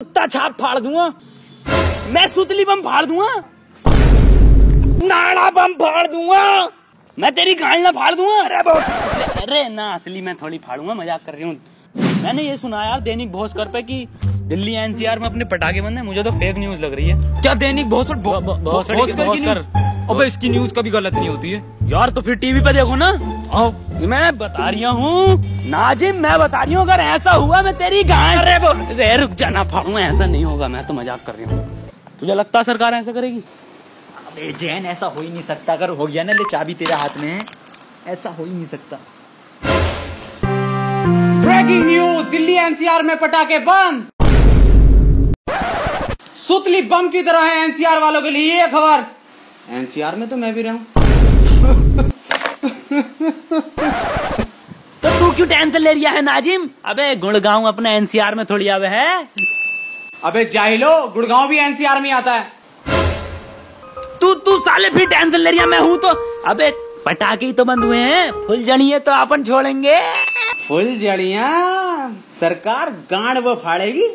कुत्ता छाप फाड़ दूँगा। मैं सुतली बम फाड़ दूँगा। नाड़ा बम फाड़ दूँगा। मैं तेरी गांड ना फाड़ दूँगा। अरे बहुत। अरे ना असली मैं थोड़ी फाड़ूँगा मज़ाक कर रही हूँ। मैंने ये सुना यार दैनिक भास्कर पे कि दिल्ली एनसीआर में अपने पटाखे बंद है मुझे तो फेक न्यूज़ लग रही है। क्या दैनिक भास्कर की भास्कर। न्यूज़ अबे इसकी न्यूज़ कभी गलत नहीं होती है? यार तो फिर टीवी पे देखो ना। आओ। मैं बता रही हूँ। नाजिम मैं बता रही हूँ अगर ऐसा हुआ मैं तेरी अरे वो- रुक जा ना फाड़ूँगा ऐसा नहीं होगा मैं तो मज़ाक कर रही हूँ। तुझे लगता है सरकार ऐसा करेगी? अबे जैन ऐसा हो ही नहीं सकता। अगर हो गया ना ले चाबी तेरे हाथ में। है ऐसा हो ही नहीं सकता। ब्रेकिंग न्यूज़ दिल्ली एनसीआर में पटाखे बंद। सुतली बम की तरह है एनसीआर वालों के लिए ये खबर। एनसीआर में तो मैं भी रहूँ। तो तू क्यों टेंशन ले रिया है नाजिम? अबे गुड़गांव अपने एनसीआर में थोड़ी आवे है। अबे जाहिलो गुड़गांव भी एनसीआर में आता है। तू तू साले फिर टेंशन ले रिया मैं हूँ तो। अबे पटाखे ही तो बंद हुए हैं। फुल जड़िए तो अपन छोड़ेंगे। फुल जड़िया? सरकार गांड वो फाड़ेगी?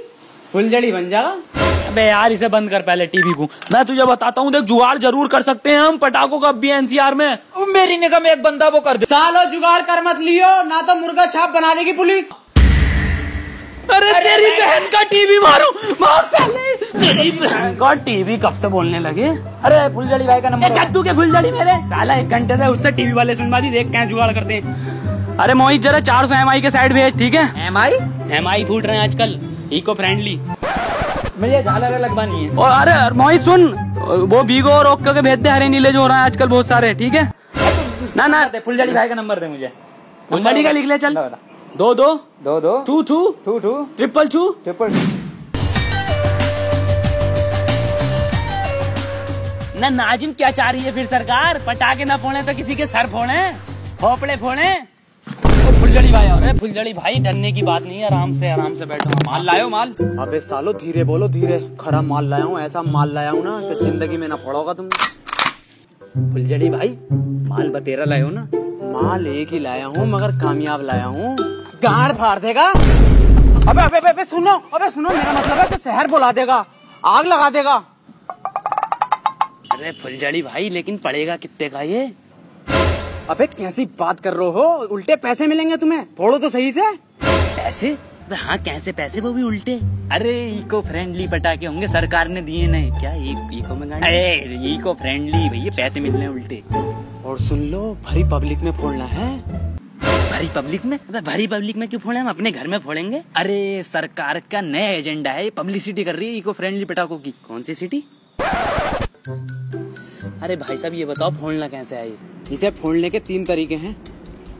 फुल जड़ी बन जाएगा? अबे यार इसे बंद कर पहले टीवी को। मैं तुझे बताता हूँ देख जुगाड़ ज़रूर कर सकते हैं हम पटाखों का भी एनसीआर में। मेरी निगम एक बंदा वो कर दे। सालो जुगाड़ कर मत लियो ना तो मुर्गा छाप बना देगी पुलिस। अरे तेरी बहन का टीवी मारू मार तेरी बहन का टीवी कब से बोलने लगे? अरे फुलझड़ी भाई का नंबर। कद्दू के फुलझड़ी मेरे। साला एक घंटे से उससे टीवी वाले सुनवा दी देख क्या जुगाड़ करते हैं। अरे मोहित जरा चार सौ एम के साइड भेज ठीक है? एम आई एम आई फूट रहे हैं आजकल इको फ्रेंडली झालर है। और अरे मोहित सुन वो बीगो और ओक्के के भेज दे हरे नीले जो हो रहे हैं आजकल बहुत सारे ठीक है? ना ना। फुलझड़ी भाई का नंबर दे मुझे। फुलझड़ी का लिख ले चल। दो दो। दो दो। Two two. Two two. Triple two. Triple ना नाजिम क्या चाह रही है फिर सरकार? पटाखे ना फोड़े तो किसी के सर फोड़े खोपड़े फोड़े। फुलझड़ी भाई अरे फुलझड़ी भाई डरने की बात नहीं है आराम से आराम से बैठो। माल लायो माल। अबे सालो धीरे बोलो धीरे। खराब माल लाया हूँ ऐसा माल लाया हूँ ना कि ज़िंदगी में ना फोड़ोगा तुम फुलझड़ी भाई माल बतेरा लायो ना। माल एक ही लाया हूँ मगर कामयाब लाया हूँ। गाड़ फाड़ देगा। अबे अबे अबे, अबे सुनो अबे सुनो मेरा मतलब है कि शहर बुला देगा आग लगा देगा। अरे फुलझड़ी भाई लेकिन पड़ेगा कितने का ये? अबे कैसी बात कर रहे हो? उल्टे पैसे मिलेंगे तुम्हें। फोड़ो तो सही से। पैसे? हाँ कैसे पैसे? वो भी उल्टे। अरे इको फ्रेंडली पटाखे होंगे सरकार ने दिए नहीं क्या एक इको में अरे इको फ्रेंडली भैया पैसे मिलने उल्टे। और सुन लो भरी पब्लिक में फोड़ना है। भरी पब्लिक में? अबे भरी पब्लिक में क्यों फोड़े? हम अपने घर में फोड़ेंगे। अरे सरकार का नया एजेंडा है पब्लिसिटी कर रही है इको फ्रेंडली पटाखों की। कौन सी सिटी अरे भाई साहब ये बताओ फोड़ना कैसे है ये? इसे फोड़ने के तीन तरीके हैं।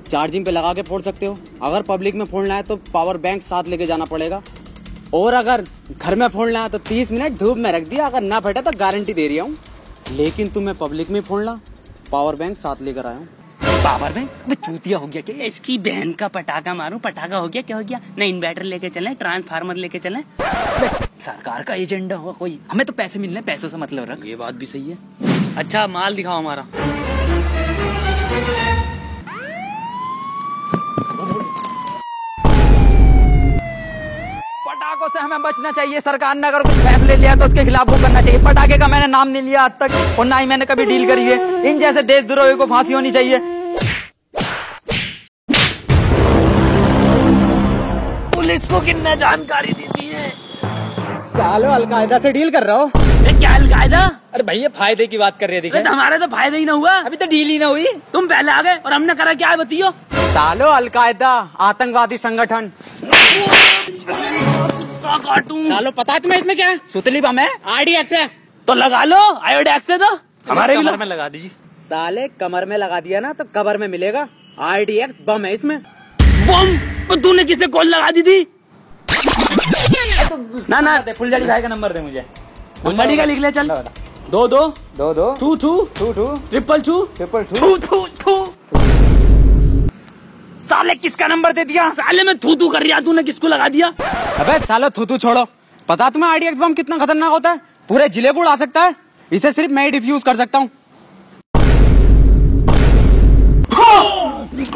चार्जिंग पे लगा के फोड़ सकते हो। अगर पब्लिक में फोड़ना है तो पावर बैंक साथ लेके जाना पड़ेगा। और अगर घर में फोड़ना है तो 30 मिनट धूप में रख दिया। अगर ना फटे तो गारंटी दे रही हूँ। लेकिन तुम्हें पब्लिक में फोड़ना पावर बैंक साथ लेकर आया हूँ। Power bank? अबे चूतिया हो गया क्या? इसकी बहन का पटाखा मारू? पटाखा हो गया? क्या हो गया? ना इन्वर्टर लेके चले ट्रांसफार्मर लेके चले। सरकार का एजेंडा होगा कोई? हमें तो पैसे मिलने पैसों से मतलब रख। ये बात भी सही है। अच्छा माल दिखाओ हमारा। पटाखों से हमें बचना चाहिए सरकार ने अगर कुछ फैसले लिया तो उसके खिलाफ वो करना चाहिए। पटाखे का मैंने नाम नहीं लिया आज तक और ना ही मैंने कभी डील करी है। इन जैसे देश देशद्रोही को फांसी होनी चाहिए। पुलिस को कितना जानकारी दी थी है? सालो अलकायदा से डील कर रहा हो। ये क्या अलकायदा अरे भैया फ़ायदे की बात कर रहे अबे तो हमारे तो फ़ायदा ही ना हुआ। अभी तो डील ही ना हुई। तुम पहले आ गए और हमने करा क्या है बतियो सालो अलकायदा आतंकवादी संगठन। का सालो पता है तुम्हें इसमें क्या है? सुतली बम है। आरडीएक्स है। तो लगा लो आयोडेक्स है तो। हमारे भी कमर में लगा दीजिए। साले कमर में लगा दिया ना तो कबर में मिलेगा। आरडीएक्स बम है इसमें। बम? तो तूने किसे कॉल लगा दी थी? ना ना। फुलझड़ी भाई का नंबर दे मुझे। फुलझड़ी का लिख ले चल। दो दो। दो दो। Two two. Two two. Triple two. Triple two. थू थू साले किसका नंबर दे दिया? साले में थू थू कर रिया तूने किसको लगा दिया? अबे सालो थूथू छोड़ो। पता तुम्हें आरडीएक्स बम कितना खतरनाक होता है? पूरे ज़िले को उड़ा सकता है। इसे सिर्फ़ मैं ही डिफ्यूज कर सकता हूँ। It's